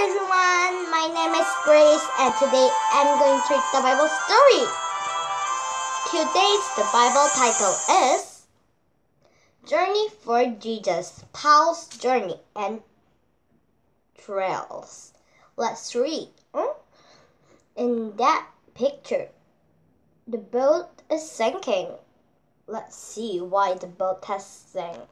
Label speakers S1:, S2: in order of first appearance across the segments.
S1: everyone, my name is Grace and today I'm going to read the Bible story. Today's the Bible title is Journey for Jesus, Paul's Journey and Trails. Let's read. Hmm? In that picture, the boat is sinking. Let's see why the boat has sank.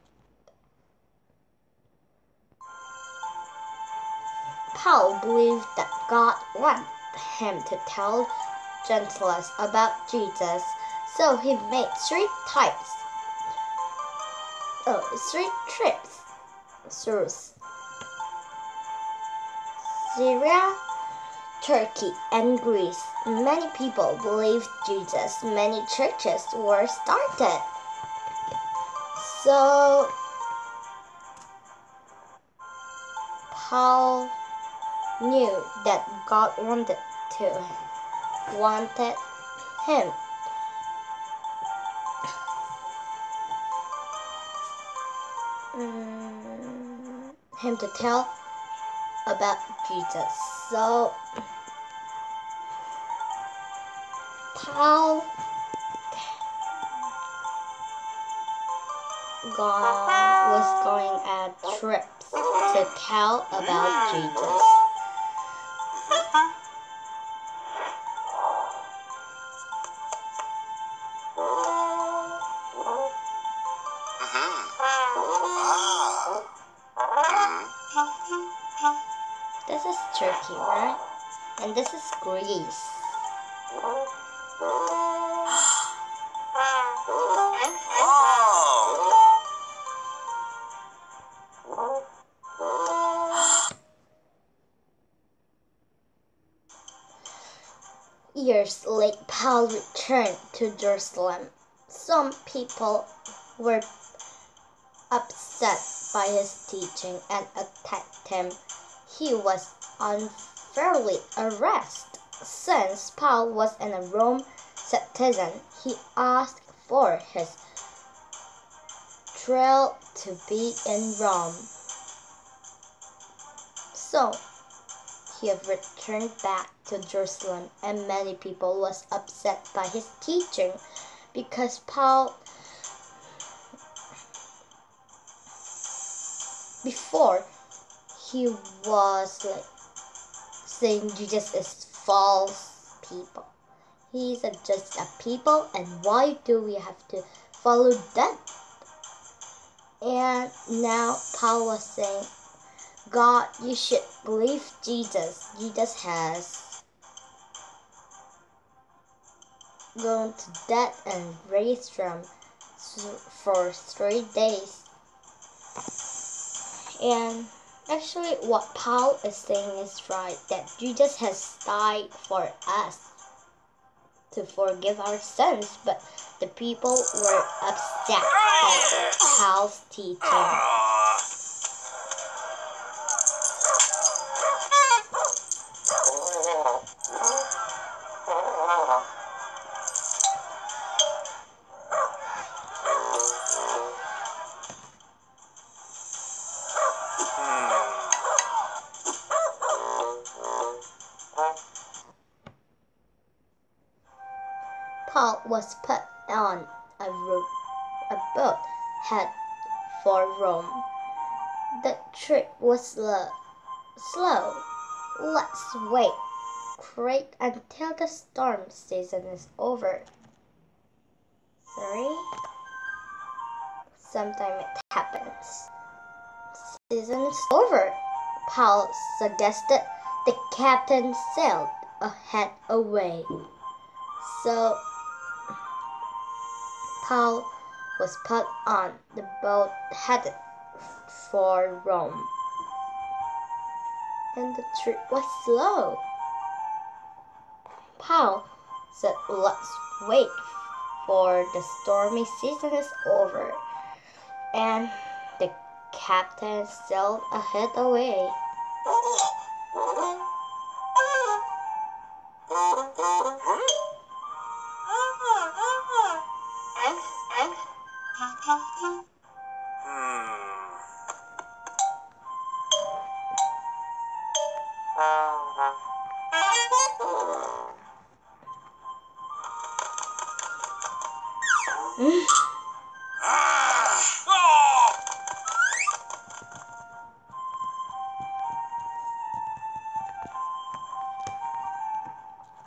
S1: Paul believed that God wanted him to tell Gentiles about Jesus, so he made three types, oh, three trips through Syria, Turkey, and Greece. Many people believed Jesus. Many churches were started. So Paul knew that God wanted to wanted him mm, him to tell about Jesus. So Paul gone, was going at trips to tell about Jesus. Uh-huh. Uh-huh. This is Turkey, right? And this is Greece. Years late, Paul returned to Jerusalem. Some people were upset by his teaching and attacked him. He was unfairly arrested. Since Paul was a Rome citizen, he asked for his trial to be in Rome. So he have returned back to Jerusalem and many people was upset by his teaching because Paul before he was like saying Jesus is false people. He's a, just a people and why do we have to follow that? And now Paul was saying God, you should believe Jesus. Jesus has gone to death and raised from for three days. And actually, what Paul is saying is right that Jesus has died for us to forgive our sins, but the people were upset by Paul's teaching. Paul was put on a, a boat head for Rome. The trip was slow. slow. Let's wait great until the storm season is over. Sorry. Sometime it happens. Season is over. Paul suggested the captain sailed ahead away. So Paul was put on the boat headed for Rome. And the trip was slow. Paul said, Let's wait for the stormy season is over. And the captain sailed ahead away.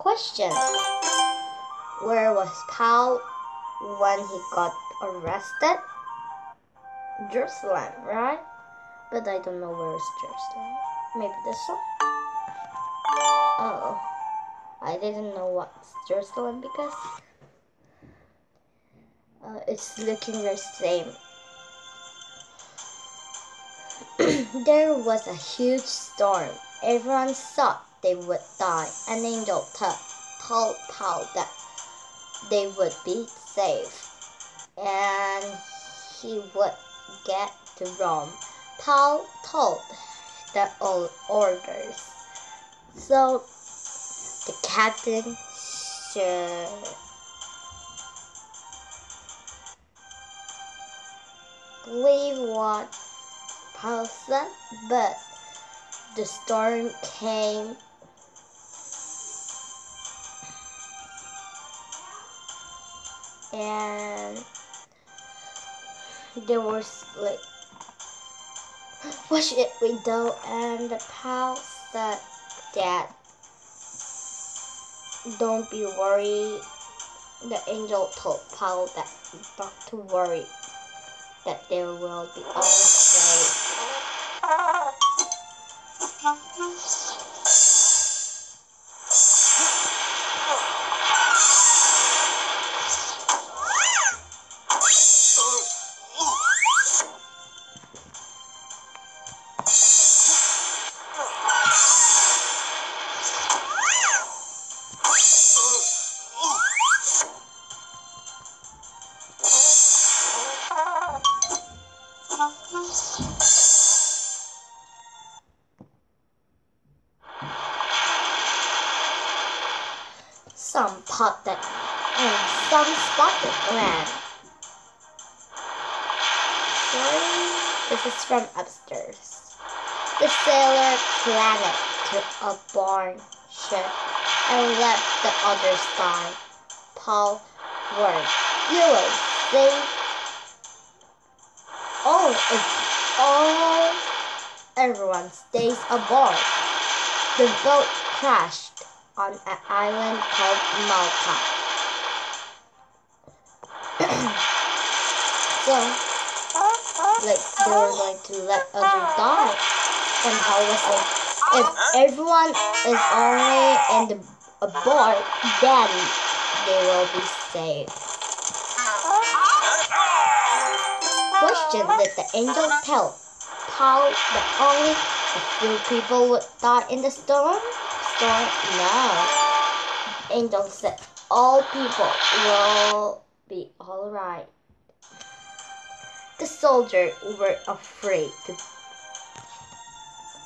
S1: Question Where was Paul when he got arrested? Jerusalem, right? But I don't know where is Jerusalem. Maybe this one? Oh. I didn't know what's Jerusalem because uh, it's looking the same. there was a huge storm. Everyone thought they would die. An angel told Paul that they would be safe and he would get to Rome. Paul told the old orders. So the captain should what Paul said, but the storm came and there was like should we do and the Paul said that don't be worried. The angel told Paul that not to worry, that there will be all safe. Ah. Some spotted ran. Sorry, this is from upstairs. The sailor planted to a barn ship and left the other side. Paul warned, You will see. Oh, it's all. Everyone stays aboard. The boat crashed on an island called Malta. So, like they were going to let others die. And Paul was like, if everyone is only in the aboard, then they will be safe. Question did the angel tell Paul that only a few people would die in the storm? Storm? No. Angel said all people will be alright. The soldiers were afraid to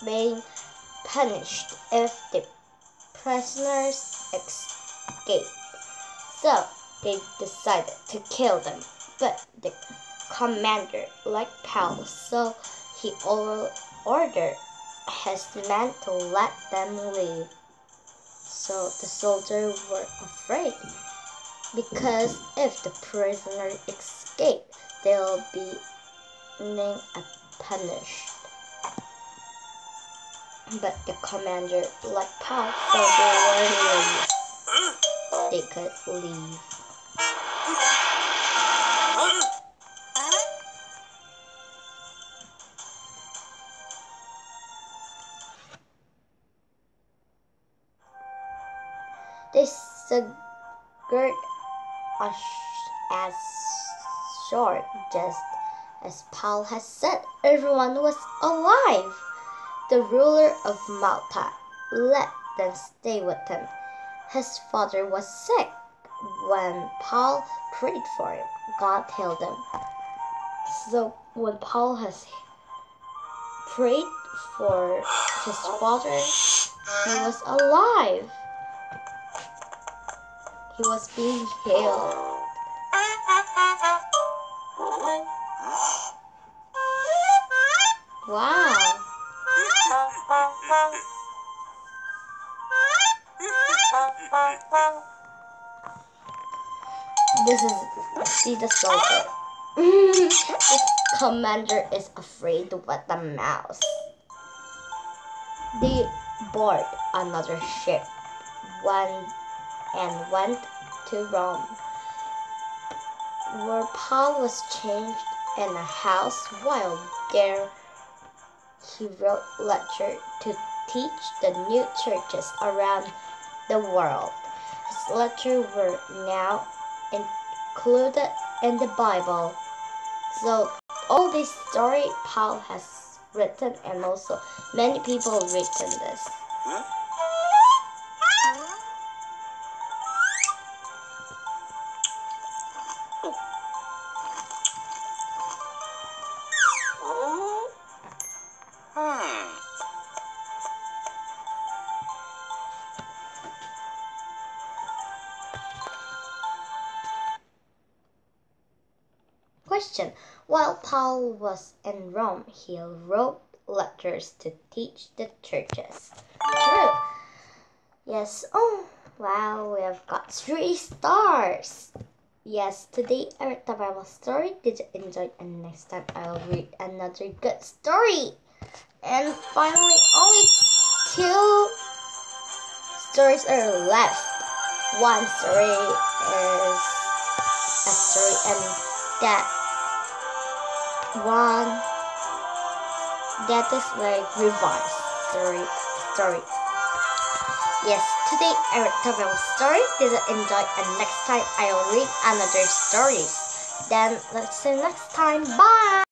S1: being punished if the prisoners escaped. So they decided to kill them, but the commander liked Paul, so he ordered his men to let them leave. So the soldiers were afraid because if the prisoners escape, they'll be punished. But the commander liked Paul, so they were. They could leave. They staggered as short, just as Paul had said. Everyone was alive. The ruler of Malta let them stay with him. His father was sick. When Paul prayed for him, God healed him. So when Paul has prayed for his father, he was alive. He was being healed. Wow. This is see the soldier. the commander is afraid with the mouse. They board another ship. When and went to Rome, where Paul was changed in a house while there he wrote letters to teach the new churches around the world. His letters were now included in the Bible. So all this story Paul has written and also many people written this. While Paul was in Rome, he wrote letters to teach the churches. True. Yes. Oh, wow, we have got three stars. Yes, today I read the Bible story. Did you enjoy it? And next time I will read another good story. And finally, only two stories are left. One story is a story and that one that is like revised story story. Yes, today I read the Bible story. Did enjoy? And next time I will read another story. Then let's see next time. Bye.